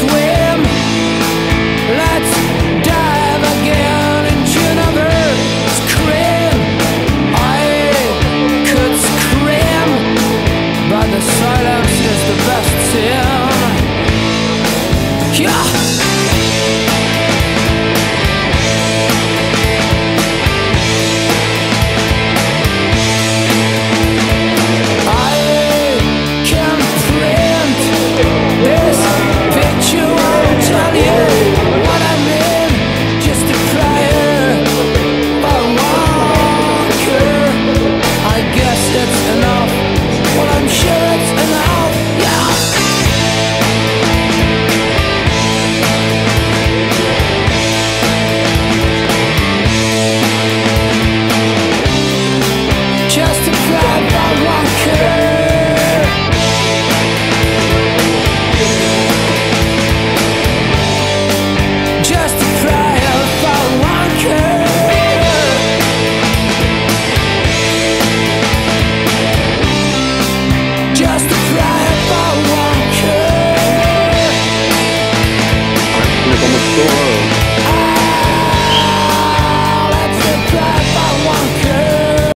swear